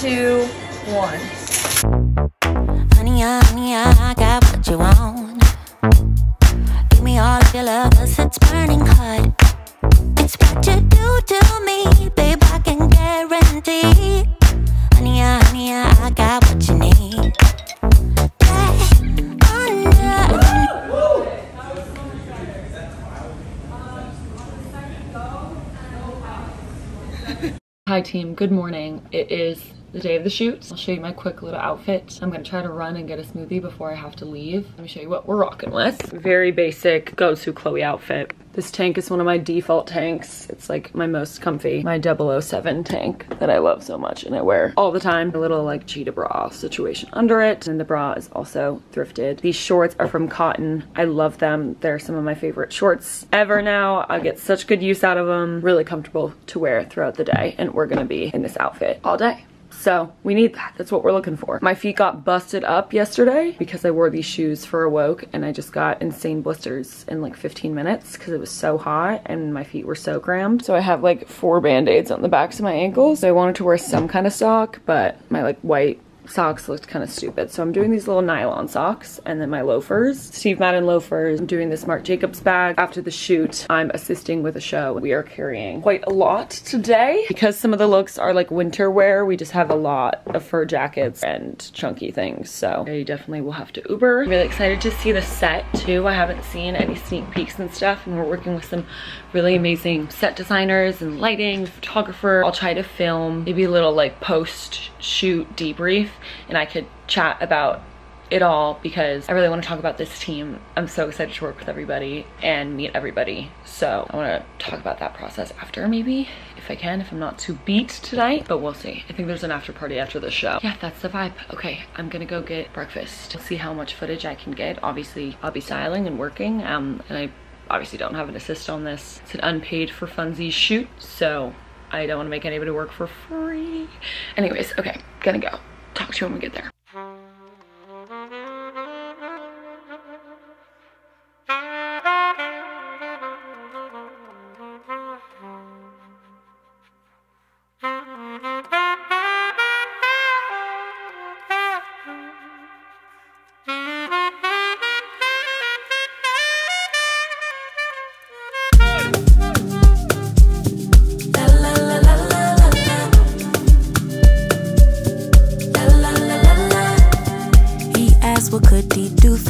two, one. Honey, ah, honey, ah, I got what you want. Give me all of your love, cause it's burning hot. It's what you do to me, babe, I can guarantee. Honey, ah, honey, I got what you need. Hi team, good morning. It is the day of the shoot. I'll show you my quick little outfit. I'm gonna try to run and get a smoothie before I have to leave. Let me show you what we're rocking with. Very basic go-to Chloe outfit. This tank is one of my default tanks. It's like my most comfy, my 007 tank that I love so much and I wear all the time. A little like cheetah bra situation under it. And the bra is also thrifted. These shorts are from Cotton. I love them. They're some of my favorite shorts ever now. I get such good use out of them. Really comfortable to wear throughout the day. And we're gonna be in this outfit all day. So we need that. That's what we're looking for. My feet got busted up yesterday because I wore these shoes for a woke and I just got insane blisters in like 15 minutes because it was so hot and my feet were so crammed. So I have like four band-aids on the backs of my ankles. I wanted to wear some kind of sock, but my like white socks looked kind of stupid. So I'm doing these little nylon socks and then my loafers. Steve Madden loafers. I'm doing this Marc Jacobs bag. After the shoot, I'm assisting with a show. We are carrying quite a lot today. Because some of the looks are like winter wear, we just have a lot of fur jackets and chunky things. So I definitely will have to Uber. I'm really excited to see the set too. I haven't seen any sneak peeks and stuff and we're working with some really amazing set designers and lighting, photographer. I'll try to film maybe a little like post shoot debrief and I could chat about it all because I really want to talk about this team. I'm so excited to work with everybody and meet everybody. So I want to talk about that process after maybe if I can, if I'm not too beat tonight, but we'll see. I think there's an after party after the show. Yeah, that's the vibe. Okay, I'm gonna go get breakfast. We'll see how much footage I can get. Obviously, I'll be styling and working um, and I obviously don't have an assist on this. It's an unpaid for funsies shoot, so I don't want to make anybody work for free. Anyways, okay, gonna go. Talk to you when we get there.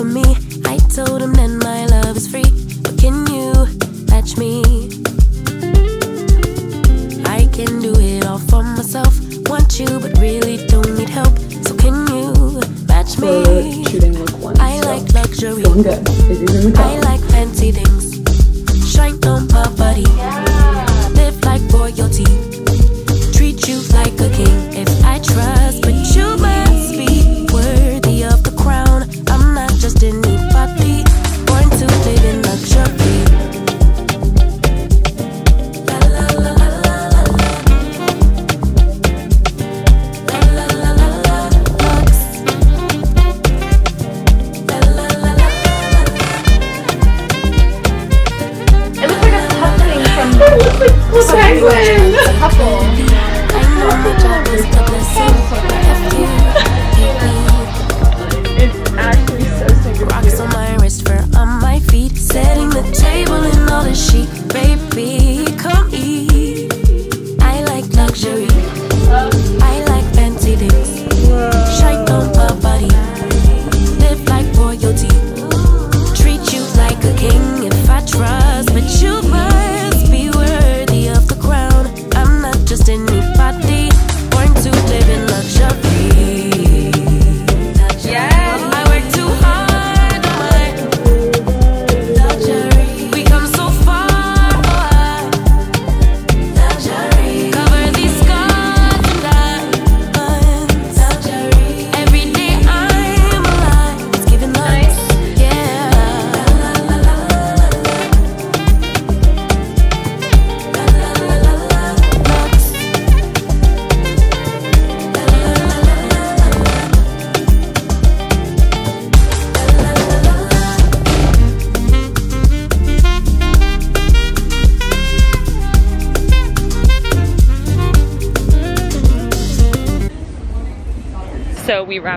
For me. I told him that my love is free. But can you match me? I can do it all for myself. Want you, but really don't need help. So can you match me? shooting look one. I like luxury. Feeling good. Izzy's in I like fancy things. Shine on my body.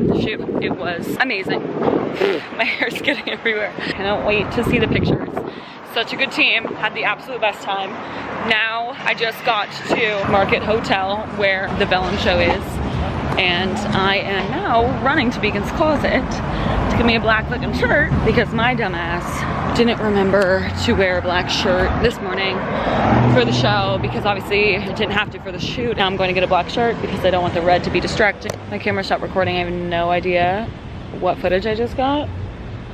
The shoot. It was amazing. My hair's getting everywhere. I cannot wait to see the pictures. Such a good team. Had the absolute best time. Now I just got to Market Hotel where the Vellum show is. And I am now running to Beacon's Closet to get me a black looking shirt because my dumbass didn't remember to wear a black shirt this morning for the show because obviously I didn't have to for the shoot. Now I'm going to get a black shirt because I don't want the red to be distracting. My camera stopped recording. I have no idea what footage I just got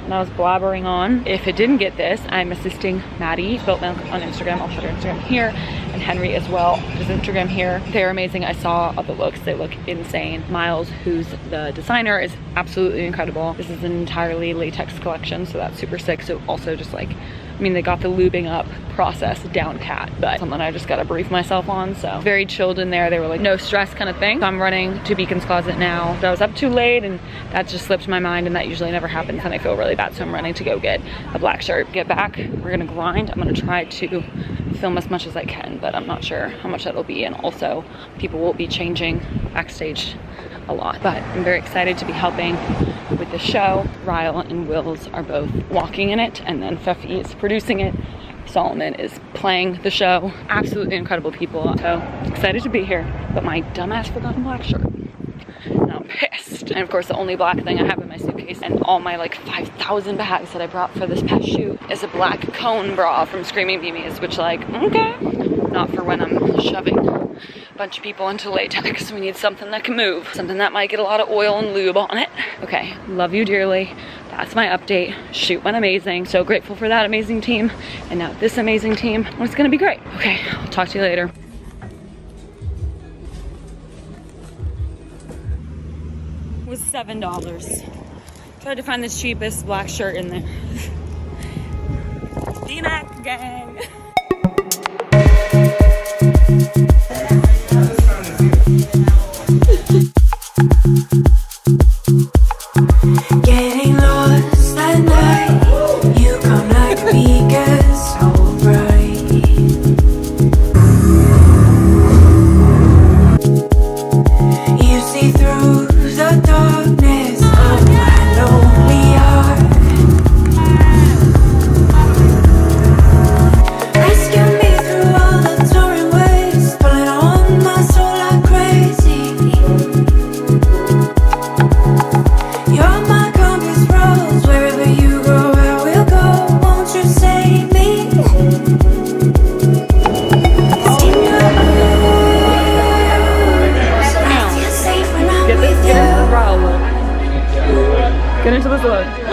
and I was blabbering on. If it didn't get this, I'm assisting Maddie, Spilt Milk on Instagram. I'll put her Instagram here, and Henry as well, his Instagram here. They're amazing. I saw all the looks. They look insane. Miles, who's the designer, is absolutely incredible. This is an entirely latex collection, so that's super sick. So also just like I mean, they got the lubing up process down pat, but something I just gotta brief myself on. So very chilled in there. They were like no stress kind of thing. So I'm running to Beacon's Closet now. So I was up too late and that just slipped my mind and that usually never happens and I feel really bad. So I'm running to go get a black shirt. Get back, we're gonna grind. I'm gonna try to film as much as I can, but I'm not sure how much that'll be. And also people will be changing backstage a lot. But I'm very excited to be helping with the show. Ryle and Wills are both walking in it, and then Fefi is producing it. Solomon is playing the show. Absolutely incredible people. So excited to be here. But my dumbass forgotten black shirt. And I'm pissed. And of course, the only black thing I have in my suitcase and all my like 5,000 bags that I brought for this past shoot is a black cone bra from Screaming Mimi's, which like, okay, not for when I'm shoving a bunch of people into latex. We need something that can move, something that might get a lot of oil and lube on it. Okay, love you dearly. That's my update. Shoot went amazing. So grateful for that amazing team. And now this amazing team. It's gonna be great. Okay, I'll talk to you later. was seven dollars. Tried to find the cheapest black shirt in there. D-Mac gang. Beacons so Get into this look.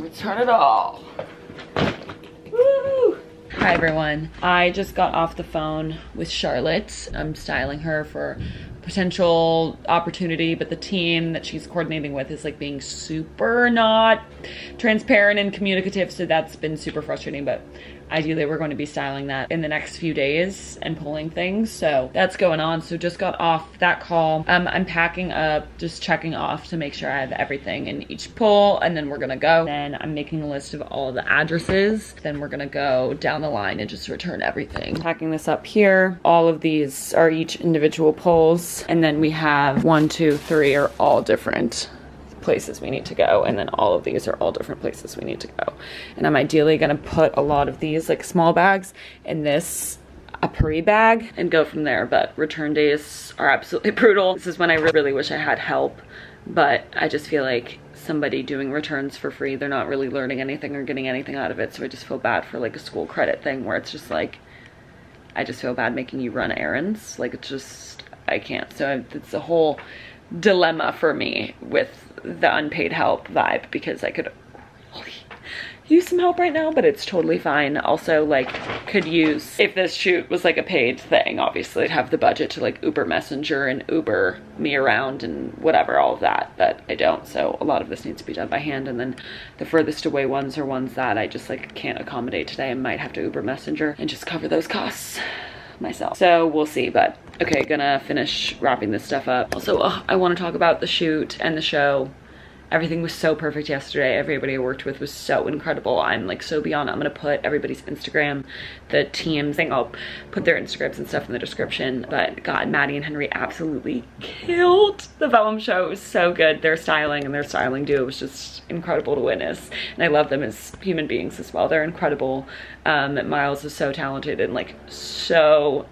Return it all. Woo! Hi everyone. I just got off the phone with Charlotte. I'm styling her for potential opportunity, but the team that she's coordinating with is like being super not transparent and communicative, so that's been super frustrating, but ideally we're going to be styling that in the next few days and pulling things so that's going on. So just got off that call. Um, i'm packing up just checking off to make sure i have everything in each pull and then we're gonna go. Then i'm making a list of all the addresses. Then we're gonna go down the line and just return everything. Packing this up here. All of these are each individual pulls. And then we have one two three are all different places we need to go and then all of these are all different places we need to go and i'm ideally going to put a lot of these like small bags in this a Paris bag and go from there. But return days are absolutely brutal. This is when I really wish I had help, but I just feel like somebody doing returns for free, they're not really learning anything or getting anything out of it. So I just feel bad for like a school credit thing where it's just like, I just feel bad making you run errands. Like it's just, I can't. So it's a whole dilemma for me with the unpaid help vibe because I could use some help right now, but it's totally fine. Also, like, could use, if this shoot was like a paid thing, obviously I'd have the budget to like Uber Messenger and Uber me around and whatever, all of that, but I don't. So a lot of this needs to be done by hand. And then the furthest away ones are ones that I just like can't accommodate today. I might have to Uber Messenger and just cover those costs myself. So we'll see, but okay, gonna finish wrapping this stuff up. Also, uh, I wanna talk about the shoot and the show Everything was so perfect yesterday. Everybody I worked with was so incredible. I'm like so beyond. I'm gonna put everybody's Instagram, the team thing. I'll put their Instagrams and stuff in the description. But God, Maddie and Henry absolutely killed the Vellum show. It was so good. Their styling and their styling duo was just incredible to witness. And I love them as human beings as well. They're incredible. Um, Miles is so talented and like so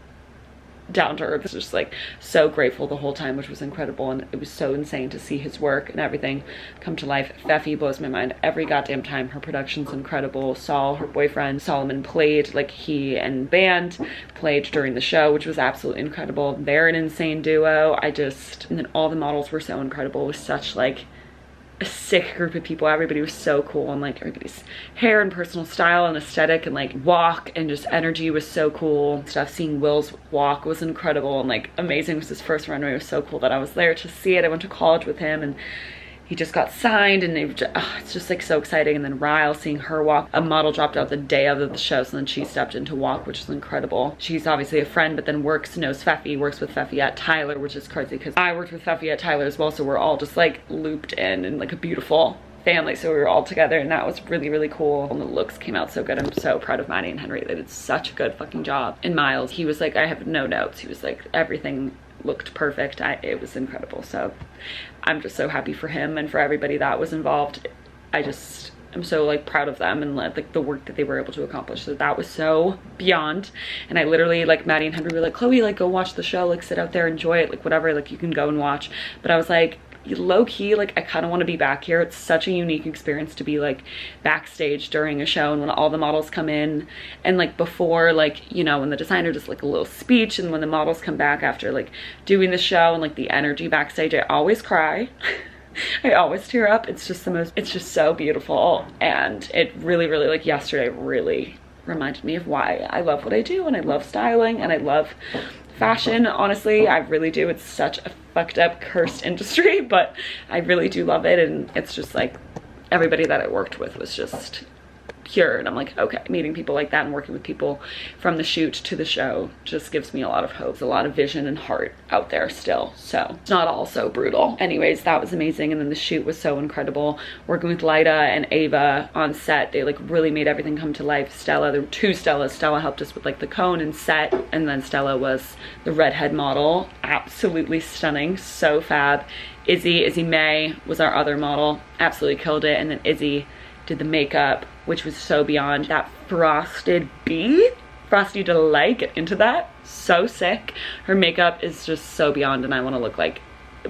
down to earth. Just like so grateful the whole time, which was incredible. And it was so insane to see his work and everything come to life. Fefi blows my mind every goddamn time. Her production's incredible. Saul, her boyfriend, Solomon played like he and band played during the show, which was absolutely incredible. They're an insane duo. I just, and then all the models were so incredible. It was such like, a sick group of people. Everybody was so cool and like everybody's hair and personal style and aesthetic and like walk and just energy was so cool. Stuff seeing Will's walk was incredible and like amazing. It was his first runway. It was so cool that I was there to see it. I went to college with him and he just got signed and oh, it's just like so exciting. And then Ryle, seeing her walk, a model dropped out the day of the show, so then she stepped into walk, which is incredible. She's obviously a friend, but then works, knows Fefi, works with Fefi at Tyler, which is crazy because I worked with Fefi at Tyler as well, so we're all just like looped in and like a beautiful family so we were all together and that was really really cool. And the looks came out so good. I'm so proud of maddie and henry. They did such a good fucking job. And miles he was like i have no notes. He was like everything looked perfect I, it was incredible so I'm just so happy for him and for everybody that was involved. I just I'm so like proud of them and like the work that they were able to accomplish. So that was so beyond. And I literally like Maddie and Henry were like, Chloe, like go watch the show, like sit out there, enjoy it, like whatever, like you can go and watch. But I was like, low key, like I kind of want to be back here. It's such a unique experience to be like backstage during a show and when all the models come in and like before like, you know, when the designer does like a little speech and when the models come back after like doing the show and like the energy backstage, I always cry. I always tear up. It's just the most, it's just so beautiful. And it really, really like yesterday really reminded me of why I love what I do and I love styling and I love fashion honestly i really do it's such a fucked up cursed industry but i really do love it and it's just like everybody that i worked with was just pure. And I'm like okay meeting people like that and working with people from the shoot to the show just gives me a lot of hope a lot of vision and heart out there still. So it's not all so brutal. Anyways that was amazing. And then the shoot was so incredible. Working with Lida and Ava on set they like really made everything come to life. Stella there were two Stellas Stella helped us with like the cone and set. And then Stella was the redhead model. Absolutely stunning. So fab. Izzy Izzy May was our other model. Absolutely killed it. And then Izzy did the makeup, which was so beyond. That frosted bee, Frostie Delite, get into that. So sick. Her makeup is just so beyond and I wanna look like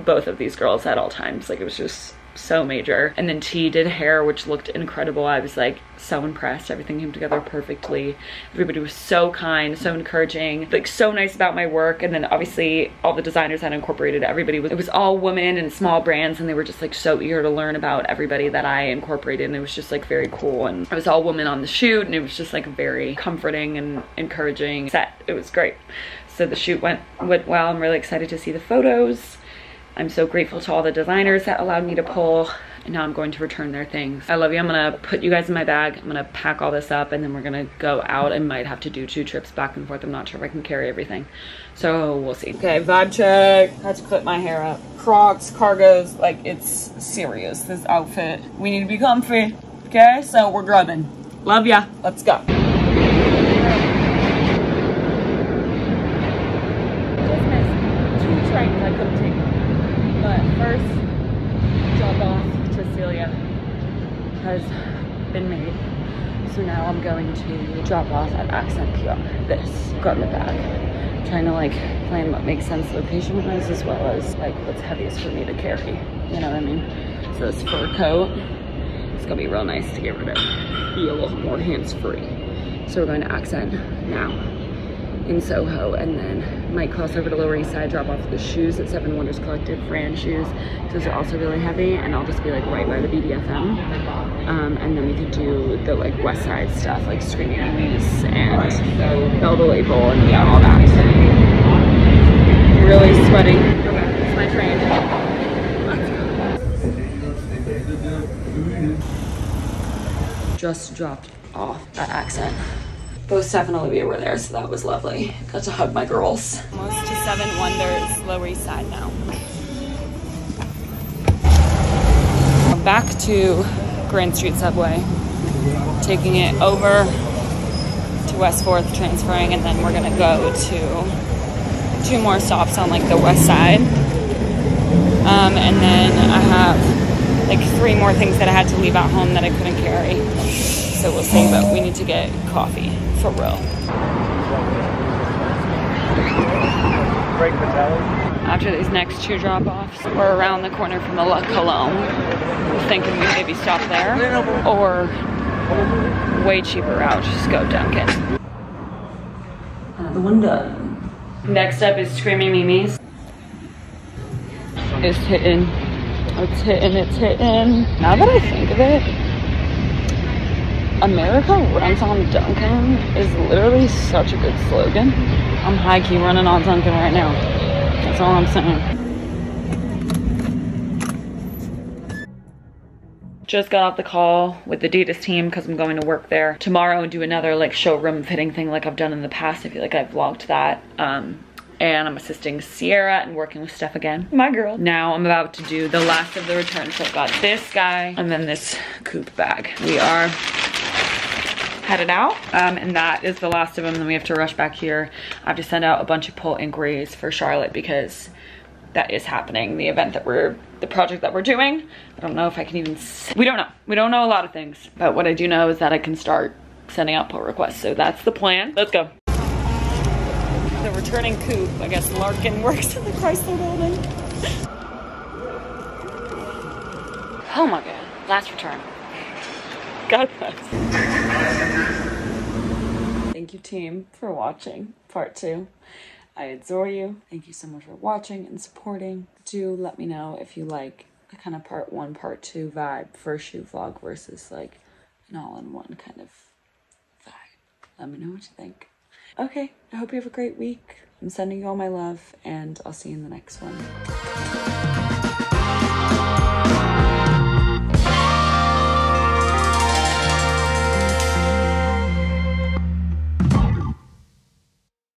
both of these girls at all times. Like it was just so major. And then T did hair, which looked incredible. I was like so impressed. Everything came together perfectly. Everybody was so kind, so encouraging, like so nice about my work. And then obviously all the designers that incorporated everybody was, it was all women and small brands and they were just like so eager to learn about everybody that I incorporated. And it was just like very cool. And it was all women on the shoot and it was just like very comforting and encouraging set. It was great. So the shoot went, went well. I'm really excited to see the photos. I'm so grateful to all the designers that allowed me to pull and now I'm going to return their things. I love you. I'm gonna put you guys in my bag. I'm gonna pack all this up and then we're gonna go out. I might have to do two trips back and forth. I'm not sure if I can carry everything. So we'll see. Okay, vibe check. Had to clip my hair up. Crocs, cargos, like it's serious, this outfit. We need to be comfy, okay? So we're grubbing. Love ya. Let's go. Has been made. So now I'm going to drop off at Accent PR this garment bag. I'm trying to like plan what makes sense location wise as well as like what's heaviest for me to carry. You know what I mean? So this fur coat, it's gonna be real nice to get rid of. Be a little more hands-free. So we're going to Accent now in Soho and then might cross over to Lower East Side, drop off the shoes at Seven Wonders Collective, Fran shoes. Those are also really heavy and I'll just be like right by the BDFM. Um, and then we could do the like West Side stuff like Screaming and Belle de Label and yeah, all that. Really sweating. It's my train. Just dropped off that Accent. Both Steph and Olivia were there, so that was lovely. Got to hug my girls. Almost to Seven Wonders, Lower East Side now. Back to Grand Street Subway, taking it over to West 4th, transferring, and then we're gonna go to two more stops on like the west side. Um, and then I have like three more things that I had to leave at home that I couldn't carry. So we'll see, but we need to get coffee for real. Greg Patelli. After these next two drop-offs, we're around the corner from the La Colombe. We're thinking we maybe stop there or way cheaper route, just go Dunkin'. Another one done. Next up is Screaming Mimi's. It's hitting. It's hitting, it's hitting. Now that I think of it, America runs on Dunkin' is literally such a good slogan. I'm high key running on Dunkin' right now. That's all I'm saying. Just got off the call with the Adidas team because I'm going to work there tomorrow and do another like showroom fitting thing like I've done in the past. I feel like I've vlogged that. Um, and I'm assisting Sierra and working with Steph again, my girl. Now I'm about to do the last of the returns. So I've got this guy and then this coupe bag. We are headed out. Um, and that is the last of them then we have to rush back here. I have to send out a bunch of pull inquiries for charlotte because that is happening. The event that we're the project that we're doing. I don't know if i can even we don't know. We don't know a lot of things. But what i do know is that i can start sending out pull requests. So that's the plan. Let's go. The returning coupe i guess larkin works in the chrysler building. Oh my god. Last return. God bless. Thank you team for watching part two. I adore you. Thank you so much for watching and supporting. Do let me know if you like the kind of part one, part two vibe a shoe vlog versus like an all-in-one kind of vibe. Let me know what you think. Okay, I hope you have a great week. I'm sending you all my love and I'll see you in the next one.